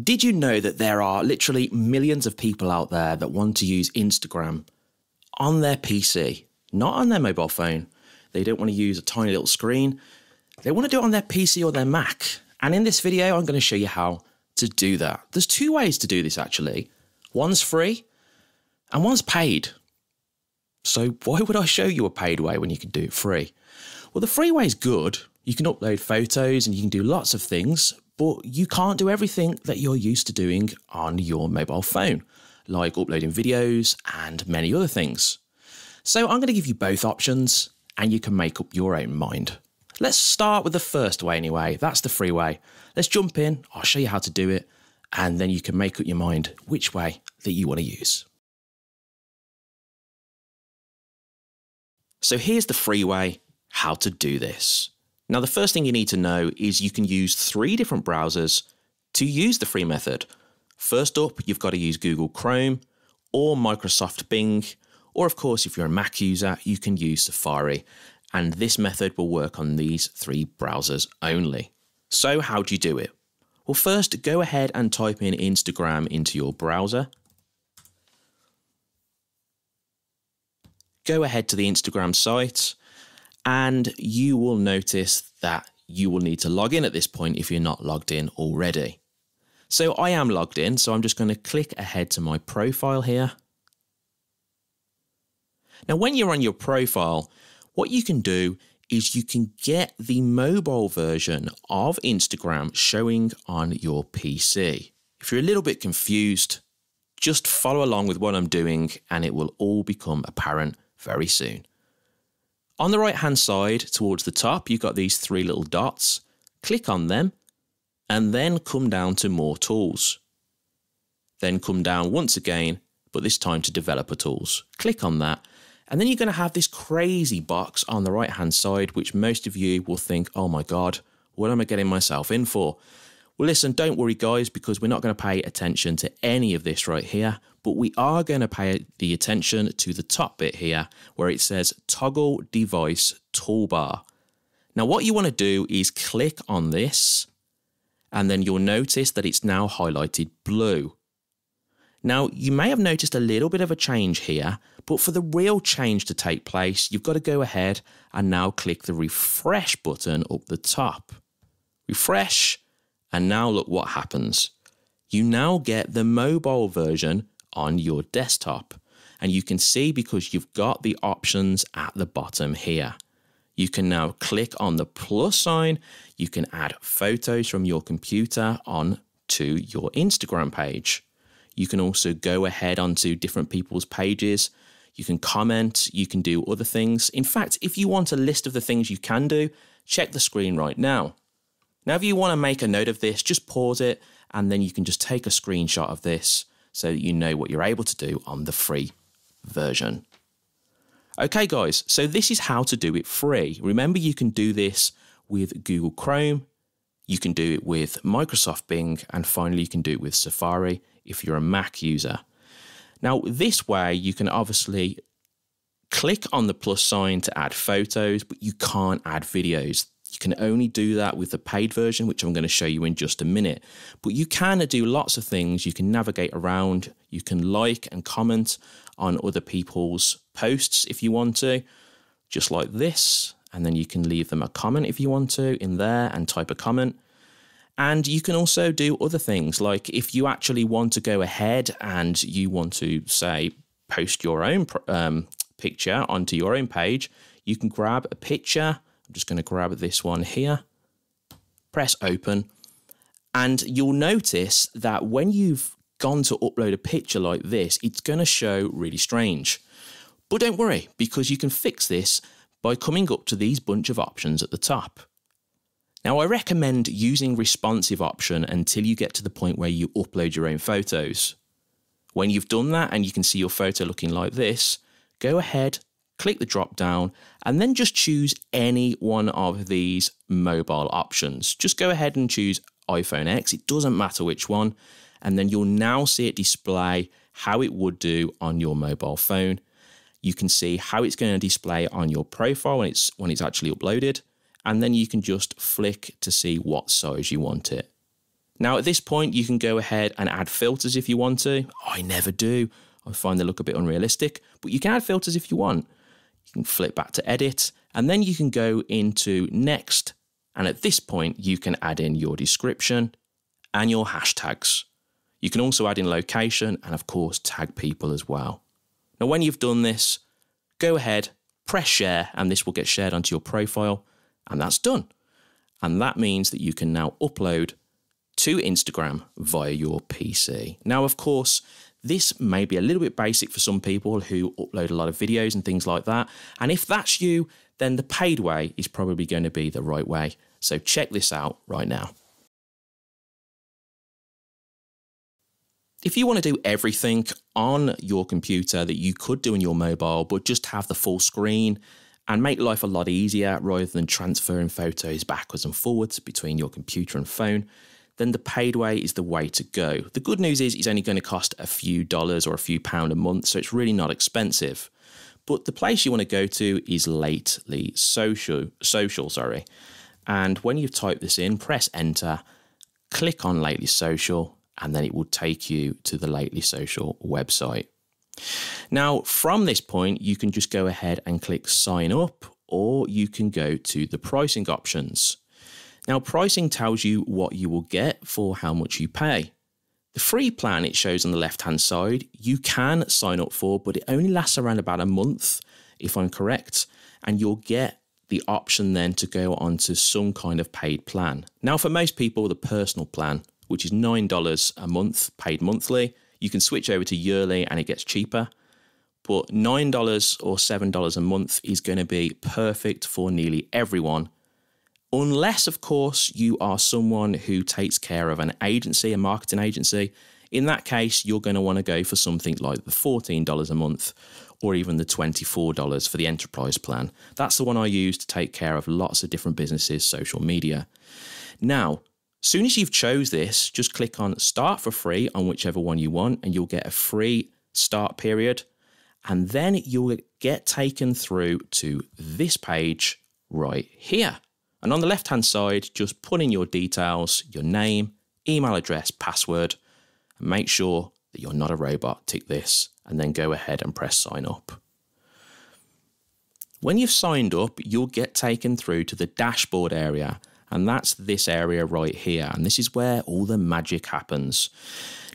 Did you know that there are literally millions of people out there that want to use Instagram on their PC, not on their mobile phone? They don't want to use a tiny little screen. They want to do it on their PC or their Mac. And in this video, I'm going to show you how to do that. There's two ways to do this actually. One's free and one's paid. So why would I show you a paid way when you can do it free? Well, the free way is good. You can upload photos and you can do lots of things, but you can't do everything that you're used to doing on your mobile phone, like uploading videos and many other things. So I'm going to give you both options and you can make up your own mind. Let's start with the first way anyway. That's the free way. Let's jump in, I'll show you how to do it, and then you can make up your mind which way that you want to use. So here's the free way how to do this. Now, the first thing you need to know is you can use three different browsers to use the free method. First up, you've got to use Google Chrome or Microsoft Bing, or of course, if you're a Mac user, you can use Safari. And this method will work on these three browsers only. So, how do you do it? Well, first, go ahead and type in Instagram into your browser. Go ahead to the Instagram site and you will notice that you will need to log in at this point if you're not logged in already. So I am logged in, so I'm just going to click ahead to my profile here. Now, when you're on your profile, what you can do is you can get the mobile version of Instagram showing on your PC. If you're a little bit confused, just follow along with what I'm doing and it will all become apparent very soon. On the right hand side towards the top, you've got these three little dots. Click on them and then come down to more tools. Then come down once again, but this time to developer tools. Click on that. And then you're going to have this crazy box on the right hand side, which most of you will think, oh my God, what am I getting myself in for? Well, listen, don't worry, guys, because we're not going to pay attention to any of this right here, but we are going to pay the attention to the top bit here where it says toggle device toolbar. Now, what you want to do is click on this, and then you'll notice that it's now highlighted blue. Now, you may have noticed a little bit of a change here, but for the real change to take place, you've got to go ahead and now click the refresh button up the top. Refresh, and now look what happens. You now get the mobile version on your desktop. And you can see because you've got the options at the bottom here. You can now click on the plus sign. You can add photos from your computer on to your Instagram page. You can also go ahead onto different people's pages. You can comment, you can do other things. In fact, if you want a list of the things you can do, check the screen right now. Now, if you want to make a note of this, just pause it and then you can just take a screenshot of this so that you know what you're able to do on the free version. Okay, guys, so this is how to do it free. Remember, you can do this with Google Chrome, you can do it with Microsoft Bing, and finally, you can do it with Safari if you're a Mac user. Now, this way, you can obviously click on the plus sign to add photos, but you can't add videos. You can only do that with the paid version, which I'm going to show you in just a minute. But you can do lots of things. You can navigate around, you can like and comment on other people's posts if you want to, just like this. And then you can leave them a comment if you want to in there and type a comment. And you can also do other things like if you actually want to go ahead and you want to say post your own um, picture onto your own page, you can grab a picture I'm just going to grab this one here, press open, and you'll notice that when you've gone to upload a picture like this, it's going to show really strange. But don't worry, because you can fix this by coming up to these bunch of options at the top. Now, I recommend using responsive option until you get to the point where you upload your own photos. When you've done that and you can see your photo looking like this, go ahead, click the drop down, and then just choose any one of these mobile options. Just go ahead and choose iPhone X, it doesn't matter which one, and then you'll now see it display how it would do on your mobile phone. You can see how it's going to display on your profile when it's when it's actually uploaded, and then you can just flick to see what size you want it. Now, at this point, you can go ahead and add filters if you want to. I never do. I find they look a bit unrealistic, but you can add filters if you want. You can flip back to edit, and then you can go into next. And at this point, you can add in your description and your hashtags. You can also add in location and, of course, tag people as well. Now, when you've done this, go ahead, press share, and this will get shared onto your profile, and that's done. And that means that you can now upload to Instagram via your PC. Now, of course, this may be a little bit basic for some people who upload a lot of videos and things like that. And if that's you, then the paid way is probably going to be the right way. So check this out right now. If you want to do everything on your computer that you could do in your mobile, but just have the full screen and make life a lot easier rather than transferring photos backwards and forwards between your computer and phone, then the paid way is the way to go. The good news is it's only going to cost a few dollars or a few pound a month, so it's really not expensive. But the place you want to go to is Lately Social, social, sorry. And when you've typed this in, press enter, click on Lately Social, and then it will take you to the Lately Social website. Now, from this point, you can just go ahead and click sign up, or you can go to the pricing options. Now, pricing tells you what you will get for how much you pay. The free plan it shows on the left hand side, you can sign up for, but it only lasts around about a month, if I'm correct, and you'll get the option then to go on to some kind of paid plan. Now, for most people, the personal plan, which is $9 a month paid monthly, you can switch over to yearly and it gets cheaper. But $9 or $7 a month is going to be perfect for nearly everyone unless, of course, you are someone who takes care of an agency, a marketing agency. In that case, you're going to want to go for something like the $14 a month or even the $24 for the enterprise plan. That's the one I use to take care of lots of different businesses' social media. Now, as soon as you've chose this, just click on start for free on whichever one you want and you'll get a free start period. And then you'll get taken through to this page right here. And on the left hand side, just put in your details, your name, email address, password, and make sure that you're not a robot. Tick this and then go ahead and press sign up. When you've signed up, you'll get taken through to the dashboard area, and that's this area right here. And this is where all the magic happens.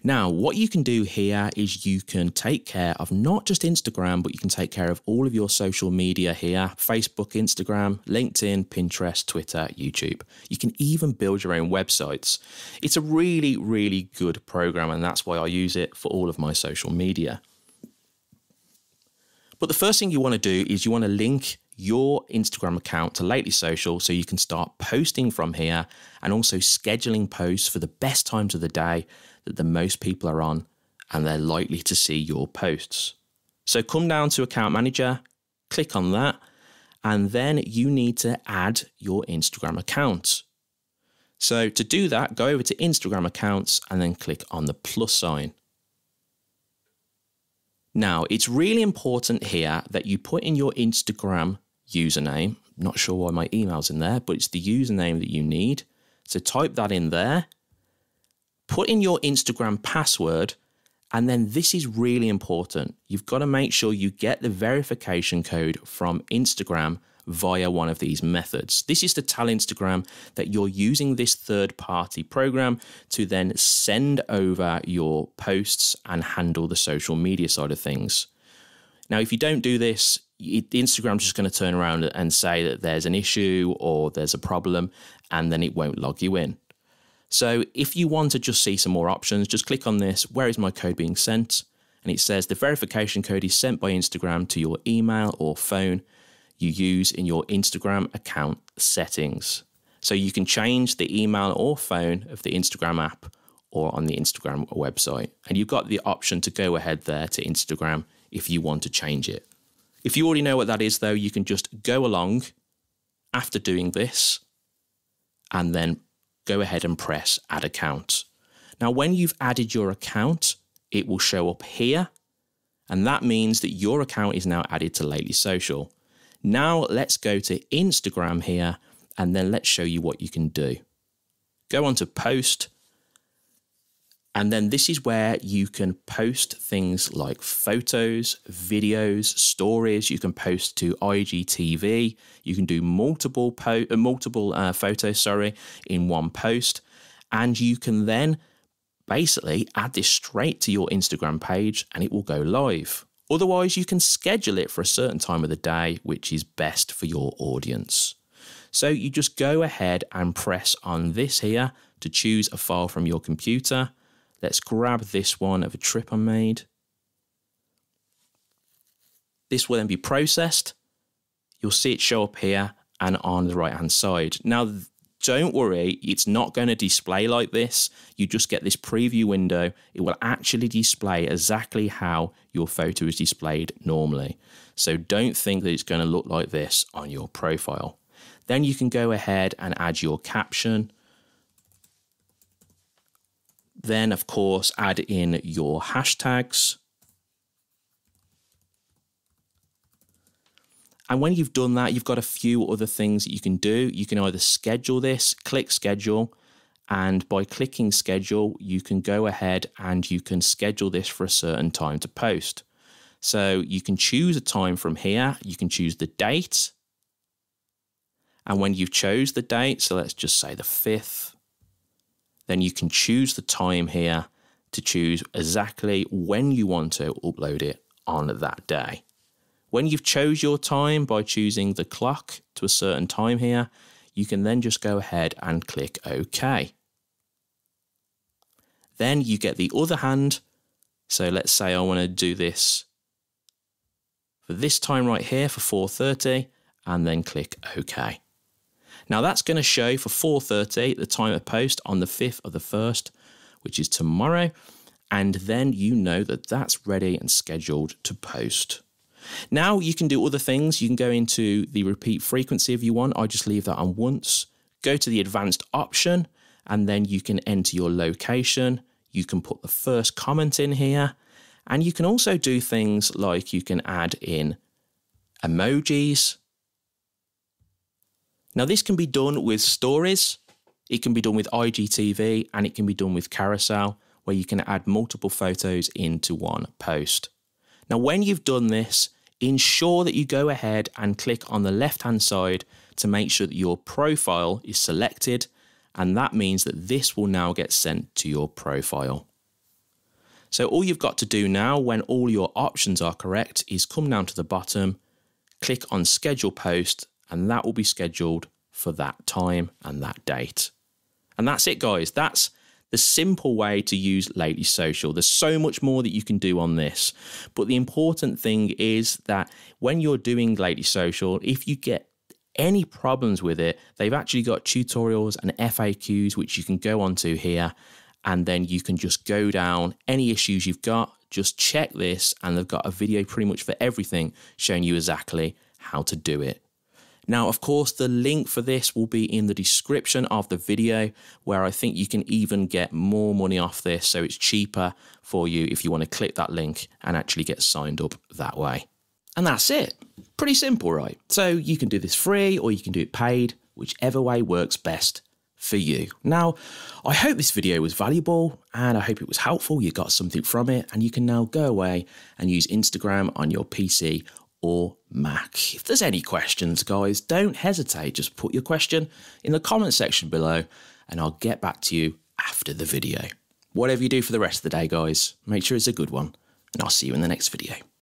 Now, what you can do here is you can take care of not just Instagram, but you can take care of all of your social media here Facebook, Instagram, LinkedIn, Pinterest, Twitter, YouTube. You can even build your own websites. It's a really, really good program, and that's why I use it for all of my social media. But the first thing you want to do is you want to link your Instagram account to Lately Social so you can start posting from here and also scheduling posts for the best times of the day that the most people are on and they're likely to see your posts. So come down to Account Manager, click on that, and then you need to add your Instagram account. So to do that, go over to Instagram accounts and then click on the plus sign. Now, it's really important here that you put in your Instagram username. Not sure why my email's in there, but it's the username that you need. So type that in there put in your Instagram password. And then this is really important. You've got to make sure you get the verification code from Instagram via one of these methods. This is to tell Instagram that you're using this third party program to then send over your posts and handle the social media side of things. Now, if you don't do this, Instagram's just going to turn around and say that there's an issue or there's a problem, and then it won't log you in. So if you want to just see some more options, just click on this, where is my code being sent? And it says the verification code is sent by Instagram to your email or phone you use in your Instagram account settings. So you can change the email or phone of the Instagram app or on the Instagram website. And you've got the option to go ahead there to Instagram if you want to change it. If you already know what that is, though, you can just go along after doing this and then go ahead and press add account. Now, when you've added your account, it will show up here. And that means that your account is now added to Lately Social. Now let's go to Instagram here and then let's show you what you can do. Go on to post And then this is where you can post things like photos, videos, stories. You can post to IGTV. You can do multiple po- uh, multiple uh, photos, sorry, in one post, and you can then basically add this straight to your Instagram page, and it will go live. Otherwise, you can schedule it for a certain time of the day, which is best for your audience. So you just go ahead and press on this here to choose a file from your computer Let's grab this one of a trip I made. This will then be processed. You'll see it show up here and on the right hand side. Now, don't worry, it's not going to display like this. You just get this preview window. It will actually display exactly how your photo is displayed normally. So don't think that it's going to look like this on your profile. Then you can go ahead and add your caption then, of course, add in your hashtags. And when you've done that, you've got a few other things that you can do. You can either schedule this, click schedule, and by clicking schedule, you can go ahead and you can schedule this for a certain time to post. So you can choose a time from here, you can choose the date. And when you've chose the date, so let's just say the 5th, then you can choose the time here to choose exactly when you want to upload it on that day. When you've chose your time by choosing the clock to a certain time here, you can then just go ahead and click OK. Then you get the other hand. So let's say I want to do this for this time right here for 4.30 and then click OK. Now that's going to show for 4.30 the time of post on the 5th of the 1st, which is tomorrow. And then you know that that's ready and scheduled to post. Now you can do other things. You can go into the repeat frequency if you want. I just leave that on once. Go to the advanced option and then you can enter your location. You can put the first comment in here. And you can also do things like you can add in emojis, now, this can be done with stories, it can be done with IGTV, and it can be done with carousel, where you can add multiple photos into one post. Now, when you've done this, ensure that you go ahead and click on the left hand side to make sure that your profile is selected, and that means that this will now get sent to your profile. So, all you've got to do now, when all your options are correct, is come down to the bottom, click on Schedule Post, and that will be scheduled for that time and that date. And that's it, guys. That's the simple way to use Lately Social. There's so much more that you can do on this. But the important thing is that when you're doing Lately Social, if you get any problems with it, they've actually got tutorials and FAQs which you can go onto here. And then you can just go down any issues you've got, just check this, and they've got a video pretty much for everything showing you exactly how to do it. Now, of course, the link for this will be in the description of the video, where I think you can even get more money off this. So it's cheaper for you if you want to click that link and actually get signed up that way. And that's it. Pretty simple, right? So you can do this free or you can do it paid, whichever way works best for you. Now, I hope this video was valuable and I hope it was helpful. You got something from it and you can now go away and use Instagram on your PC or Mac. If there's any questions, guys, don't hesitate. Just put your question in the comment section below and I'll get back to you after the video. Whatever you do for the rest of the day, guys, make sure it's a good one, and I'll see you in the next video.